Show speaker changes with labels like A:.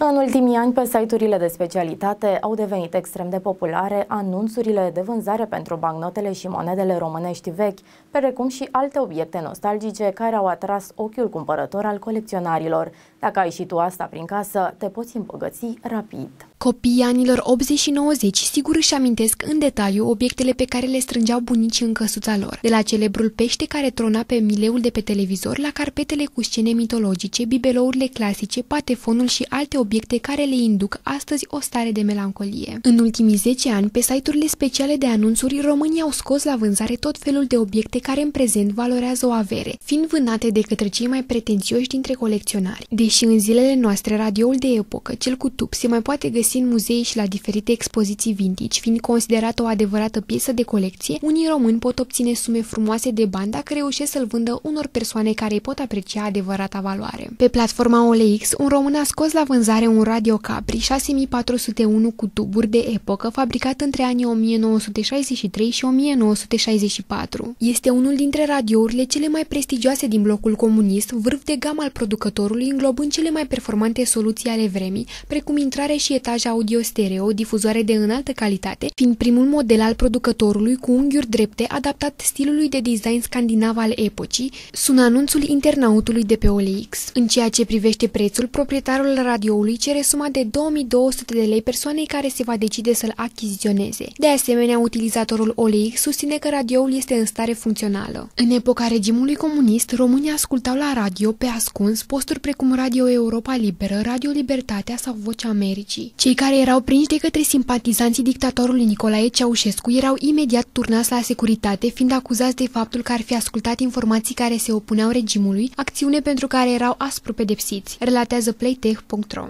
A: În ultimii ani, pe site-urile de specialitate au devenit extrem de populare anunțurile de vânzare pentru bancnotele și monedele românești vechi, precum și alte obiecte nostalgice care au atras ochiul cumpărător al colecționarilor. Dacă ai și tu asta prin casă, te poți îmbogăți rapid.
B: Copiii anilor 80 și 90 sigur își amintesc în detaliu obiectele pe care le strângeau bunicii în căsuța lor. De la celebrul pește care trona pe mileul de pe televizor, la carpetele cu scene mitologice, bibelourile clasice, patefonul și alte obiecte care le induc astăzi o stare de melancolie. În ultimii 10 ani, pe site-urile speciale de anunțuri, românii au scos la vânzare tot felul de obiecte care în prezent valorează o avere, fiind vânate de către cei mai pretențioși dintre colecționari. Deși în zilele noastre radioul de epocă, cel cu tub, se mai poate găsi în muzee și la diferite expoziții vintage, fiind considerată o adevărată piesă de colecție, unii români pot obține sume frumoase de bani dacă reușesc să-l vândă unor persoane care îi pot aprecia adevărata valoare. Pe platforma OLX, un român a scos la vânzare un Radio Capri 6401 cu tuburi de epocă fabricat între anii 1963 și 1964. Este unul dintre radiourile cele mai prestigioase din blocul comunist, vârf de gamă al producătorului, înglobând cele mai performante soluții ale vremii, precum intrare și etaj audio stereo, difuzoare de înaltă calitate, fiind primul model al producătorului cu unghiuri drepte adaptat stilului de design scandinav al epocii, sună anunțul internautului de pe OLX. În ceea ce privește prețul, proprietarul radioului cere suma de 2200 de lei persoanei care se va decide să-l achiziționeze. De asemenea, utilizatorul OLX susține că radioul este în stare funcțională. În epoca regimului comunist, românii ascultau la radio pe ascuns posturi precum Radio Europa Liberă, Radio Libertatea sau Vocea Americii. Cei care erau prinși de către simpatizanții dictatorului Nicolae Ceaușescu erau imediat turnați la securitate, fiind acuzați de faptul că ar fi ascultat informații care se opuneau regimului, acțiune pentru care erau aspru pedepsiți, relatează playtech.ro.